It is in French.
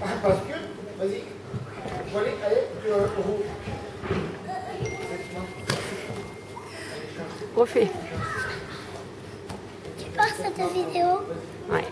Ah, parce que, vas-y, allez, allez, tu euh, roule. Refais. Tu pars cette vidéo? Ouais.